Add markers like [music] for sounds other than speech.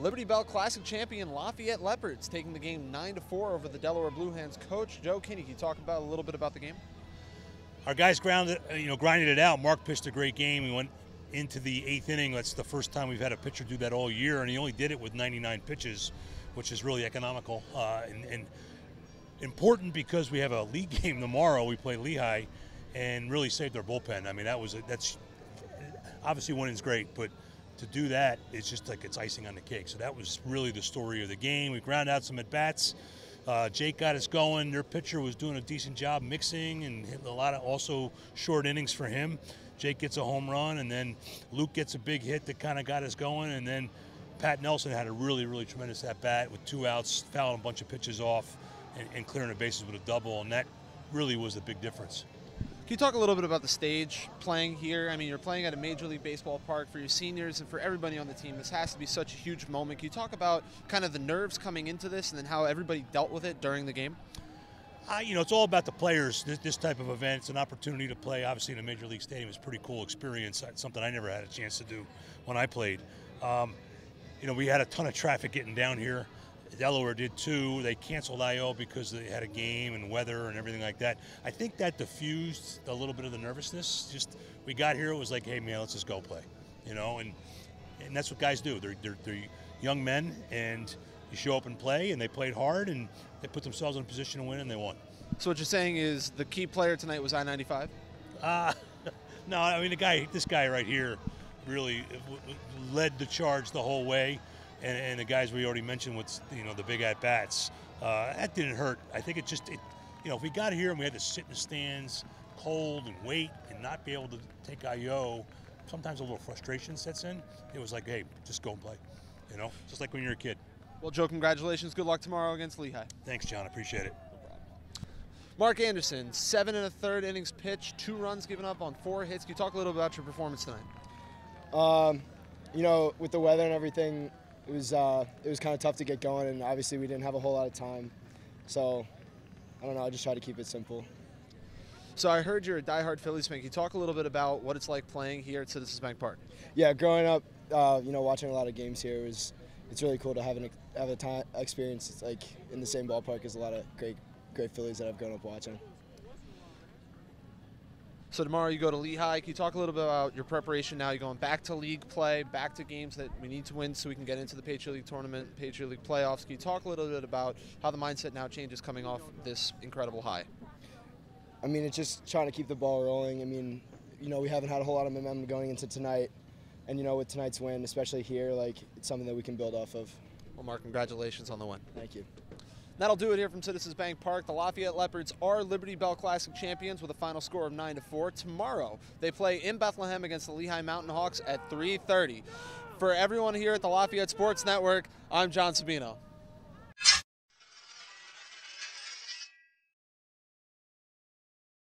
Liberty Bell Classic champion Lafayette Leopards taking the game 9 to 4 over the Delaware Blue Hens. Coach Joe Kinney, can you talk about a little bit about the game? Our guys grounded, you know, grinded it out. Mark pitched a great game. We went into the eighth inning. That's the first time we've had a pitcher do that all year, and he only did it with 99 pitches, which is really economical uh, and, and important because we have a league [laughs] game tomorrow. We play Lehigh, and really saved our bullpen. I mean, that was a, that's obviously winning's great, but to do that, it's just like it's icing on the cake. So that was really the story of the game. We ground out some at bats. Uh, Jake got us going. Their pitcher was doing a decent job mixing and a lot of also short innings for him. Jake gets a home run, and then Luke gets a big hit that kind of got us going. And then Pat Nelson had a really, really tremendous at bat with two outs, fouling a bunch of pitches off, and, and clearing the bases with a double. And that really was the big difference. Can you talk a little bit about the stage playing here? I mean, you're playing at a Major League Baseball park for your seniors and for everybody on the team. This has to be such a huge moment. Can you talk about kind of the nerves coming into this and then how everybody dealt with it during the game? Uh, you know, it's all about the players. This, this, type of event, it's an opportunity to play. Obviously, in a major league stadium, it's a pretty cool experience. It's something I never had a chance to do when I played. Um, you know, we had a ton of traffic getting down here. Delaware did too. They canceled IO because they had a game and weather and everything like that. I think that diffused a little bit of the nervousness. Just we got here, it was like, hey man, let's just go play, you know, and and that's what guys do. They're they're, they're young men, and you show up and play, and they played hard, and they put themselves in a position to win, and they won. So what you're saying is the key player tonight was I-95? Uh, [laughs] no, I mean the guy, this guy right here, really led the charge the whole way and, and the guys we already mentioned with you know the big at bats. Uh, that didn't hurt. I think it just it, you know if we got here and we had to sit in the stands cold and wait and not be able to take IO, sometimes a little frustration sets in. It was like, hey, just go and play. You know, just like when you're a kid. Well, Joe, congratulations. Good luck tomorrow against Lehigh. Thanks, John. Appreciate it. Mark Anderson, seven and a third innings pitched, two runs given up on four hits. Can you talk a little about your performance tonight? Um, you know, with the weather and everything, it was uh, it was kind of tough to get going, and obviously we didn't have a whole lot of time. So I don't know. I just try to keep it simple. So I heard you're a diehard Phillies fan. Can you talk a little bit about what it's like playing here at Citizens Bank Park? Yeah, growing up, uh, you know, watching a lot of games here was it's really cool to have an have a time experience like in the same ballpark as a lot of great great Phillies that I've grown up watching. So tomorrow you go to Lehigh. Can you talk a little bit about your preparation now? You're going back to league play, back to games that we need to win so we can get into the Patriot League tournament, Patriot League playoffs. Can you talk a little bit about how the mindset now changes coming off this incredible high? I mean, it's just trying to keep the ball rolling. I mean, you know, we haven't had a whole lot of momentum going into tonight. And, you know, with tonight's win, especially here, like, it's something that we can build off of. Well, Mark, congratulations on the win. Thank you. That'll do it here from Citizens Bank Park. The Lafayette Leopards are Liberty Bell Classic champions with a final score of 9 to 4. Tomorrow, they play in Bethlehem against the Lehigh Mountain Hawks at 3:30. For everyone here at the Lafayette Sports Network, I'm John Sabino.